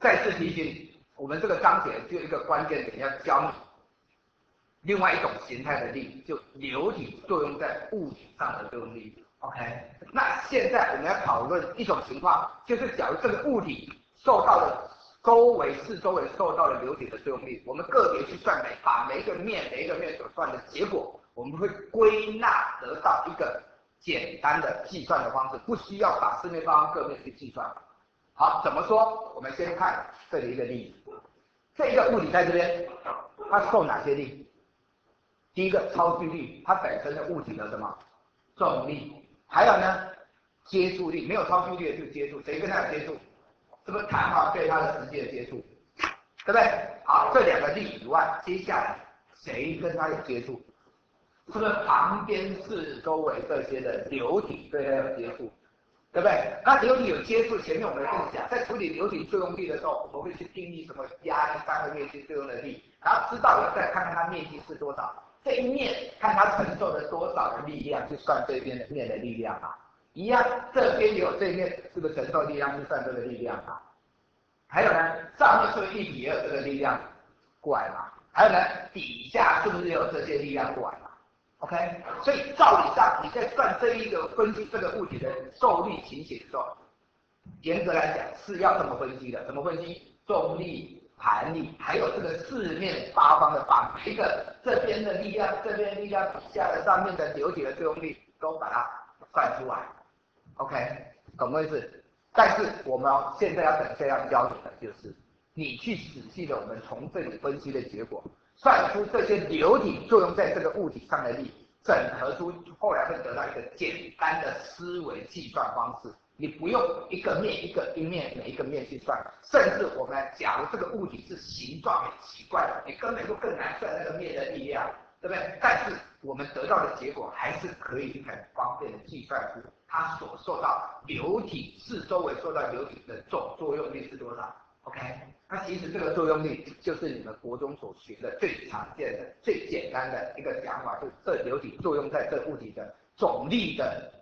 再次提醒，我们这个章节就一个关键点要教你，另外一种形态的力，就流体作用在物体上的作用力。OK，那现在我们要讨论一种情况，就是假如这个物体受到了周围四周围受到了流体的作用力，我们个别去算每把每一个面每一个面所算的结果，我们会归纳得到一个简单的计算的方式，不需要把四面八方各面去计算。好，怎么说？我们先看这里一个例子，这个物体在这边，它受哪些力？第一个超距力，它本身的物体的什么重力？还有呢，接触力，没有超距力的就接触，谁跟它有接触？是不是弹簧对它的直接的接触？对不对？好，这两个力以外，接下来谁跟它有接触？是不是旁边四周围这些的流体对它有接触？对不对？那流体有接触，前面我们跟你讲，在处理流体作用力的时候，我们会去定义什么压力三个面积作用的力，然后知道了再看看它面积是多少，这一面看它承受了多少的力量，就算这边的面的力量啊。一样，这边有这面是不是承受力量，就算这个力量啊。还有呢，上面是不是一比二这个力量过来嘛？还有呢，底下是不是有这些力量过来？OK，所以照理上你在算这一个分析这个物体的受力情形的时候，严格来讲是要这么分析的。怎么分析？重力、弹力，还有这个四面八方的把每一个这边的力量、这边力量底下的上面的流体的作用力都把它算出来。OK，懂意思？但是我们现在要等下要教你的就是，你去仔细的我们从这里分析的结果。算出这些流体作用在这个物体上的力，整合出后来会得到一个简单的思维计算方式。你不用一个面一个一面每一个面去算，甚至我们假如这个物体是形状很奇怪的，你根本就更难算那个面的力量，对不对？但是我们得到的结果还是可以很方便的计算出它所受到流体四周围受到流体的总作用力是多少。OK，那其实这个作用力就是你们国中所学的最常见的、最简单的一个讲法，就是这流体作用在这物体的总力的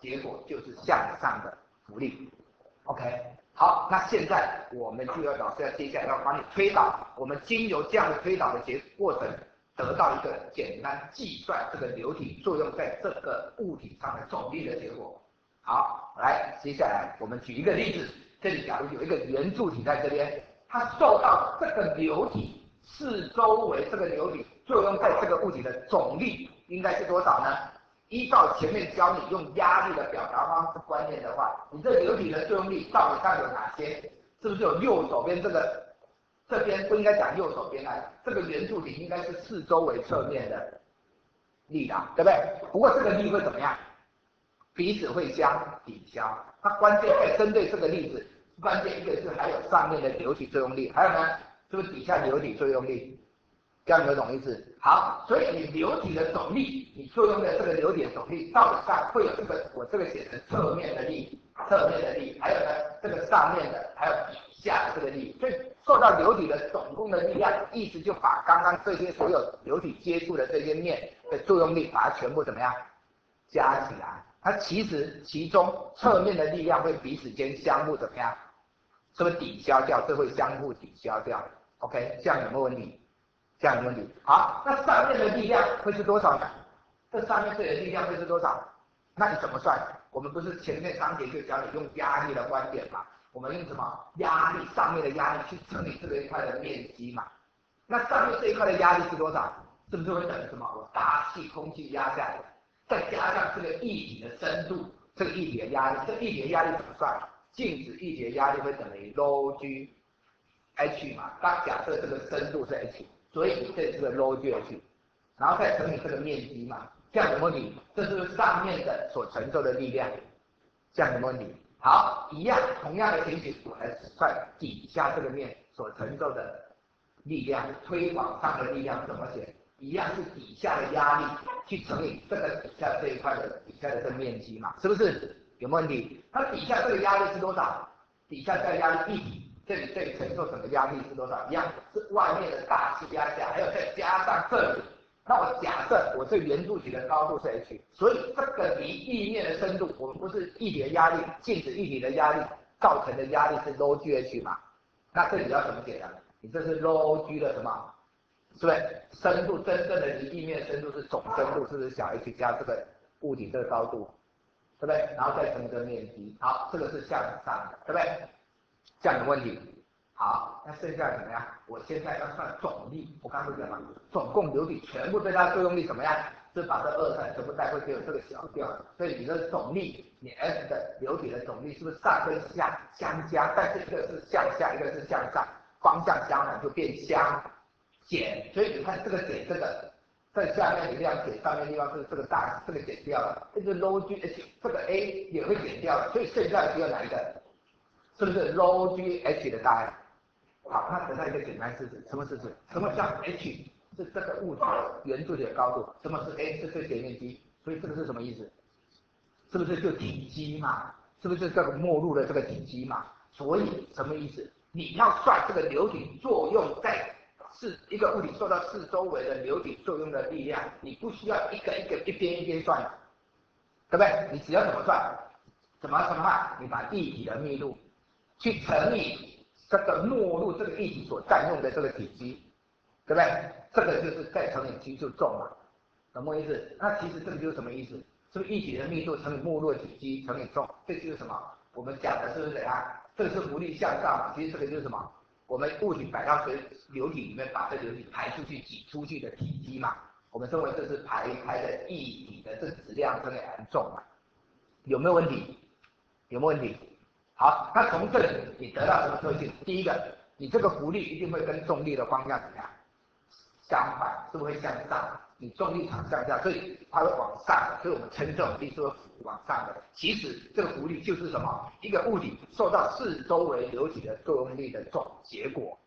结果就是向上的浮力。OK，好，那现在我们就要老师要接下来要帮你推导，我们经由这样的推导的结过程，得到一个简单计算这个流体作用在这个物体上的总力的结果。好，来，接下来我们举一个例子。这里假如有一个圆柱体在这边，它受到这个流体四周围这个流体作用在这个物体的总力应该是多少呢？依照前面教你用压力的表达方式观念的话，你这流体的作用力到底上有哪些？是不是有右手边这个？这边不应该讲右手边啊，这个圆柱体应该是四周围侧面的力的，对不对？不过这个力会怎么样？彼此会相抵消，它关键在针对这个例子，关键一个是还有上面的流体作用力，还有呢，是不是底下流体作用力？这样有懂意思？好，所以你流体的总力，你作用的这个流体的总力，到底上会有这个，我这个写成侧面的力，侧面的力，还有呢，这个上面的，还有底下的这个力，所以受到流体的总共的力量，意思就把刚刚这些所有流体接触的这些面的作用力，把它全部怎么样加起来？它其实其中侧面的力量会彼此间相互怎么样？是不是抵消掉？这会相互抵消掉。OK，这样有没有问题？这样有问题。好，那上面的力量会是多少呢？这上面这里的力量会是多少？那你怎么算？我们不是前面章节就教你用压力的观点嘛？我们用什么？压力上面的压力去乘以这一块的面积嘛？那上面这一块的压力是多少？是不是会等于什么？我大气空气压下来。再加上这个液体的深度，这个液体的压力，这个液体的压力怎么算？静止一节压力会等于 lo g h 嘛？那假设这个深度是 h，所以这是个 lo g h，然后再乘以这个面积嘛？这样有问题？这是上面的所承受的力量，这样有问题？好，一样，同样的情形，我来算底下这个面所承受的力量，推往上的力量怎么写？一样是底下的压力去乘以这个底下这一块的底下的这个面积嘛，是不是？有没有问题？它底下这个压力是多少？底下这个压力一体，这里这里承受整个压力是多少？一样是外面的大气压下，还有再加上这里。那我假设我这圆柱体的高度是 h，所以这个离地面的深度，我们不是一体的压力，静止一体的压力造成的压力是 logh 嘛？那这里要怎么解呢？你这是 ρ g 的什么？是不是深度真正的离地面深度是总深度，是不是小 h 加这个物体这个高度，对不对？然后再乘个面积，好，这个是向上的，对不对？这样的问题。好，那剩下怎么样？我现在要算总力，我刚刚讲了，总共流体全部对它作用力怎么样？是把这二三全部带回去，这个小掉，所以你的总力，你 S 的流体的总力是不是上跟下相加？但是一个是向下，一个是向上，方向相反就变相减。所以你看这个减这个，在下面的地方减，上面地方是这个大，这个减掉了，这个 low g h 这个 A 也会减掉了，所以剩下只有哪一个？是不是 low G H 的大 I？好，那得到一个简单式子，什么式子？什么叫 h？是这个物体圆柱体的高度，什么是 a？是最斜面积，所以这个是什么意思？是不是就体积嘛？是不是这个末路的这个体积嘛？所以什么意思？你要算这个流体作用在是一个物体受到四周围的流体作用的力量，你不需要一个一个一边一边算，对不对？你只要怎么算？怎么什么话？你把液体的密度去乘以。这个落入这个液体所占用的这个体积，对不对？这个就是再乘以 G 就重了，懂我意思？那其实这个就是什么意思？是不是液体的密度乘以没落体积乘以重？这就是什么？我们讲的是不是怎样？这是浮力向上？其实这个就是什么？我们物体摆到水流体里面，把这流体排出去、挤出去的体积嘛？我们称为这是排排的液体的这质量真的很重嘛？有没有问题？有没有问题？好，那从这里你得到什么特性？第一个，你这个浮力一定会跟重力的方向怎么样？相反，是不是会向上？你重力场向下，所以它会往上，所以我们称这种力是往上的。其实这个浮力就是什么？一个物体受到四周围流体的作用力的总结果。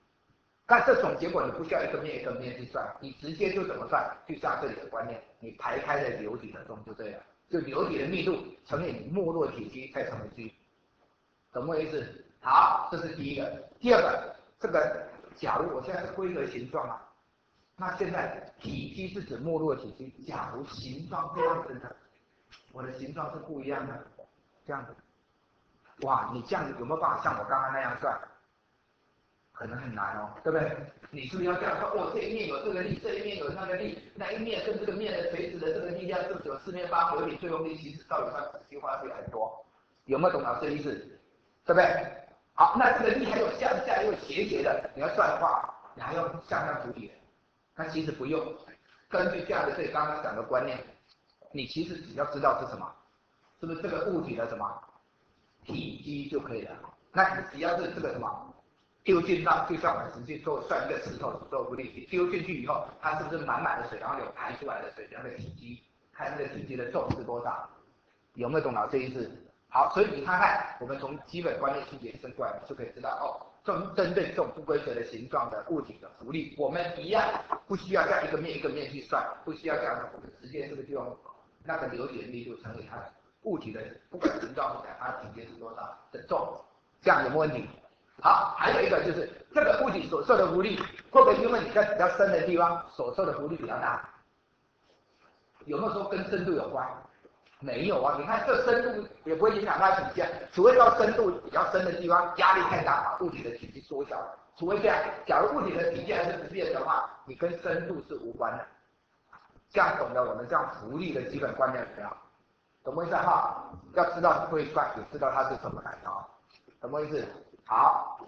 但这种结果你不需要一个面一个面去算，你直接就怎么算？就像这里的观念，你排开的流体的重就对了，就流体的密度乘以你没落体积再乘以 G。懂我意思？好，这是第一个。第二个，这个假如我现在是规则形状啊，那现在体积是指没落体积。假如形状这样子的，我的形状是不一样的，这样子。哇，你这样子有没有办法像我刚刚那样算？可能很难哦，对不对？你是不是要这样说？哦，这一面有这个力，这一面有那个力，那一面跟这个面的垂直的这个力量是不是有四面八方有点作用力？其实到底算仔细化会很多，有没有懂老师的意思？对不对？好，那这个力还有向下又斜斜的，你要算的话，你还要向上处理。那其实不用，根据这样的这刚刚讲的观念，你其实只要知道是什么，是不是这个物体的什么体积就可以了。那你只要是这个什么丢进到，就像我们实际做算一个石头做浮力，丢进去以后，它是不是满满的水，然后有排出来的水，它的体积，看这个体积的重是多少？有没有懂到这意思？好，所以你看看，我们从基本观念去延伸过来，就可以知道哦，针针对这种不规则的形状的物体的浮力，我们一样不需要在一个面一个面去算，不需要这样的，我们直接这个地方那个流体的密度乘以它物体的不管形状是它体积是多少的重，这样有没有问题？好，还有一个就是这个物体所受的浮力，会不会因为你在比较深的地方所受的浮力比较大？有没有说跟深度有关？没有啊，你看这深度也不会影响它体积，除非到深度比较深的地方压力太大，把物体的体积缩小。除非这样，假如物体的体积还是不变的话，你跟深度是无关的。这样懂得我们这样浮力的基本观念没有？懂我意思哈？要知道会算，也知道它是什么来的啊？懂我意思？好。